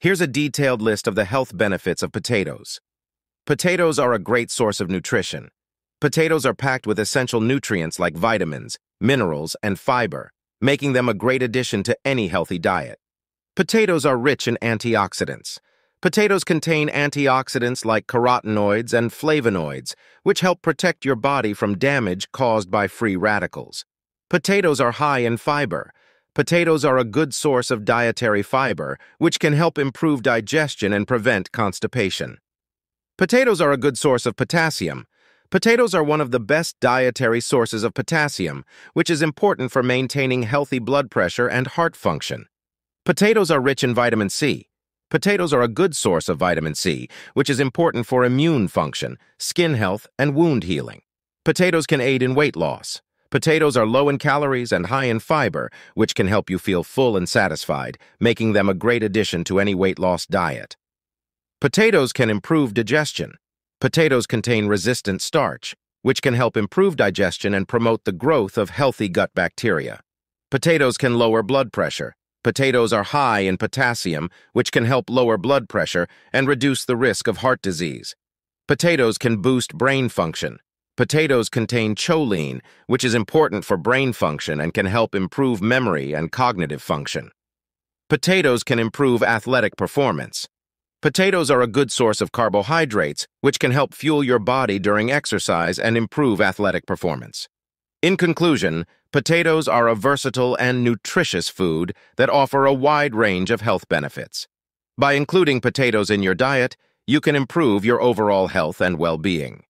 Here's a detailed list of the health benefits of potatoes. Potatoes are a great source of nutrition. Potatoes are packed with essential nutrients like vitamins, minerals, and fiber, making them a great addition to any healthy diet. Potatoes are rich in antioxidants. Potatoes contain antioxidants like carotenoids and flavonoids, which help protect your body from damage caused by free radicals. Potatoes are high in fiber. Potatoes are a good source of dietary fiber, which can help improve digestion and prevent constipation. Potatoes are a good source of potassium. Potatoes are one of the best dietary sources of potassium, which is important for maintaining healthy blood pressure and heart function. Potatoes are rich in vitamin C. Potatoes are a good source of vitamin C, which is important for immune function, skin health, and wound healing. Potatoes can aid in weight loss. Potatoes are low in calories and high in fiber, which can help you feel full and satisfied, making them a great addition to any weight loss diet. Potatoes can improve digestion. Potatoes contain resistant starch, which can help improve digestion and promote the growth of healthy gut bacteria. Potatoes can lower blood pressure. Potatoes are high in potassium, which can help lower blood pressure and reduce the risk of heart disease. Potatoes can boost brain function. Potatoes contain choline, which is important for brain function and can help improve memory and cognitive function. Potatoes can improve athletic performance. Potatoes are a good source of carbohydrates, which can help fuel your body during exercise and improve athletic performance. In conclusion, potatoes are a versatile and nutritious food that offer a wide range of health benefits. By including potatoes in your diet, you can improve your overall health and well-being.